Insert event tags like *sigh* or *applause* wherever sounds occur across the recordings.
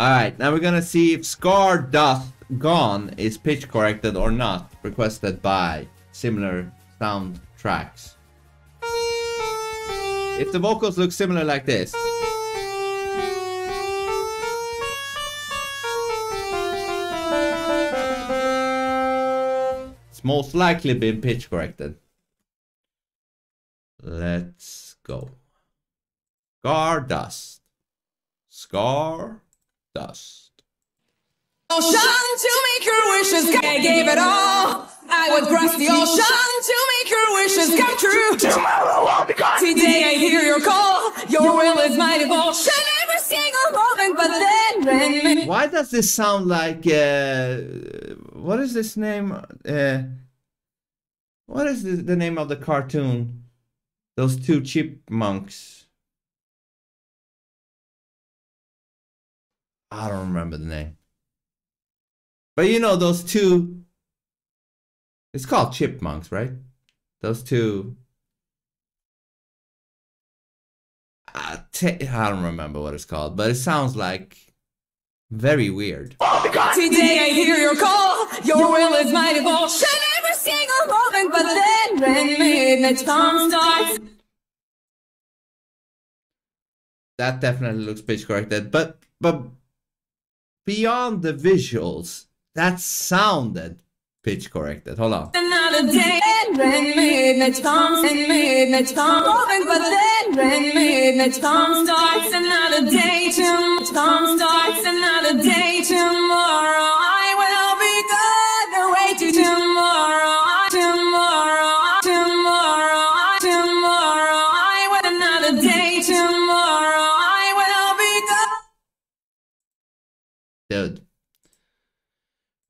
Alright, now we're gonna see if Scardust Gone is pitch corrected or not, requested by similar sound tracks. If the vocals look similar like this, it's most likely been pitch corrected. Let's go. Scardust. Scar Dust. Ocean to make your wishes, I gave it all. I would cross the ocean to make your wishes come true. Tomorrow I'll be gone. Today I hear your call. Your will is my devotion. Every single moment, but then, then, Why does this sound like uh, what is this name? Uh, what is the, the name of the cartoon? Those two chipmunks. I don't remember the name. But you know those two. It's called chipmunks, right? Those two. I I don't remember what it's called, but it sounds like very weird. Gone. Today I hear your call. Your will is my devotion. Every single moment, but then, then midnight come starts. that definitely looks pitch corrected but but beyond the visuals that sounded pitch corrected. Hold on. Another day, starts another day, starts another day,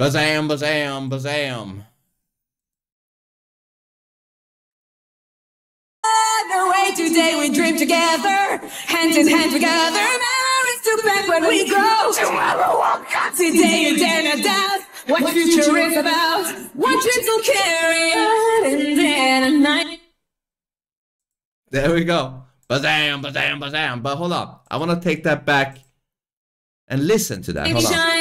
bazam bazam bazam. Away today we dream together, hand in hand together, memories to back when we grow. Tomorrow I'll be. Today you dare not doubt. What future is about, what dreams will carry? On, and then a night. there we go. Bazam bazam bazam. But hold up, i want to take that back and listen to that. Hold on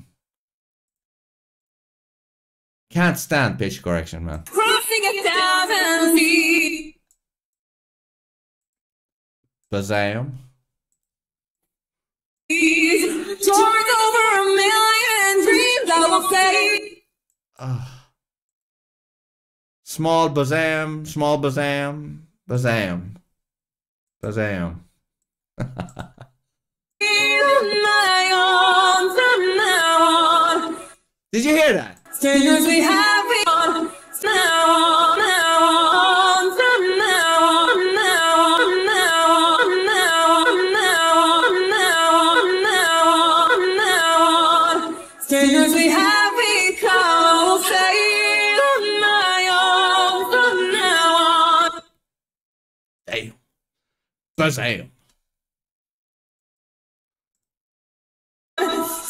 can't stand pitch correction man Crossing a thousand feet. bazam Torn over a million dreams, I will say. Ah. Small bazam, small bazam, bazam, bazam. In *laughs* my arms from now on. Did you hear that? Dangerously happy on. Now on, now on, from now on, now on, now on, now on, now on, now on, now on, now on. Dangerously happy, come, I will say. On my arms from now on. Damn. Bazam.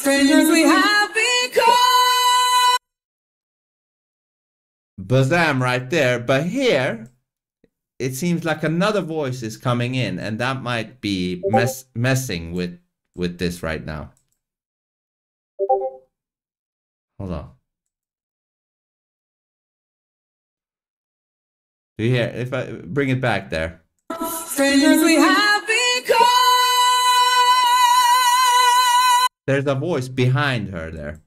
Dangerously happy, Bazam right there. But here, it seems like another voice is coming in, and that might be mess messing with with this right now. Hold on. Do you hear? If I bring it back there. Dangerously happy, come. There's a voice behind her there.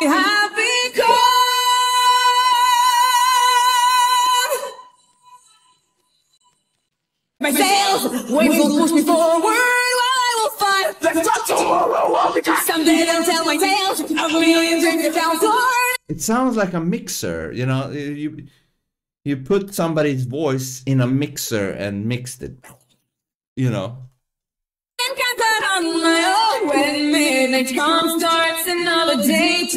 Happy call. My sails, wings will push me forward while I will fly. Let's talk tomorrow I'll be gone. Someday they'll tell my tales of a million dreams that down. It sounds like a mixer, you know. You you put somebody's voice in a mixer and mixed it. You know. On my own when midnight comes, starts another day.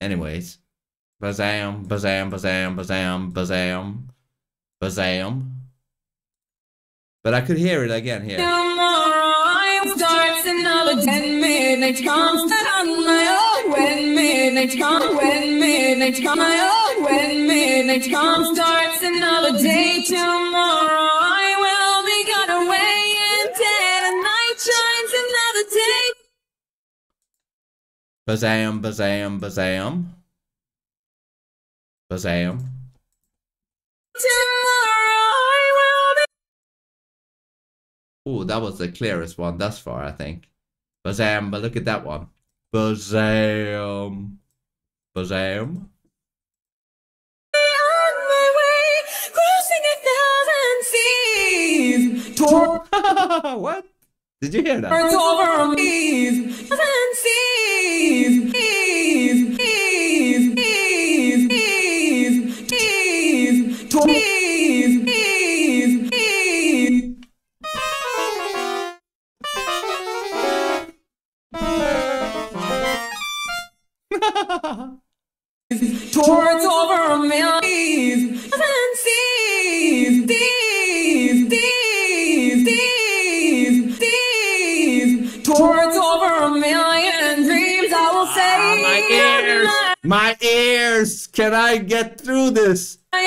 Anyways. Bazam, bazam, bazam, bazam, bazam, bazam. But I could hear it again here. Tomorrow starts another day. Midnight comes on my own when. When my own when starts another day. Tomorrow day. Bazam, bazam, bazam. Bazam. Tomorrow I will be. Oh, that was the clearest one thus far, I think. Bazam, but look at that one. Bazam. Bazam. On my way, crossing a thousand seas, *laughs* what? Did you hear that? over seas, thousand seas, seas, seas, seas, seas, seas, towards seas, seas, seas. Towards over a million. Seas, thousand seas, seas, My ears! Can I get through this? From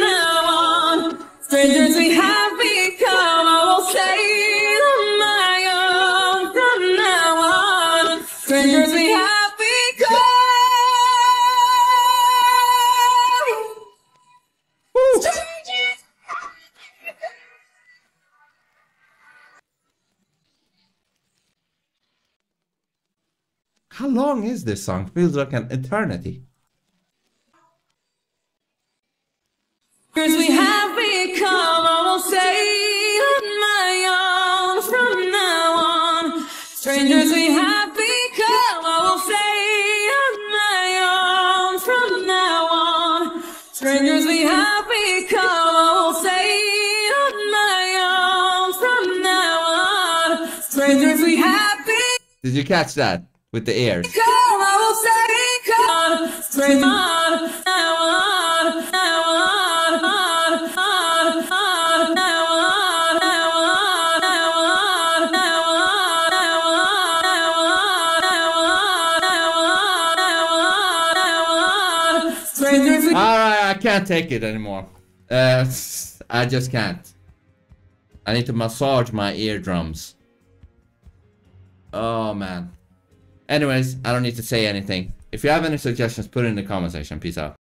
now on. Strangers we have become, I will say How long is this song? Feels like an eternity. Strangers we have become, I will on my own from now on. Strangers we have become, I will say on my own from now on. Strangers we have become, I will say on my own from now on. Strangers we have. Did you catch that? With the ears. Come, I will say, come, straight on, now on, now on, on, on, on, now on, now on, now on, now on, now on, now on, now on, now on, now on, now on. Strangers, Alright, I can't take it anymore. Uh, I just can't. I need to massage my eardrums. Oh man. Anyways, I don't need to say anything. If you have any suggestions, put it in the comment section. Peace out.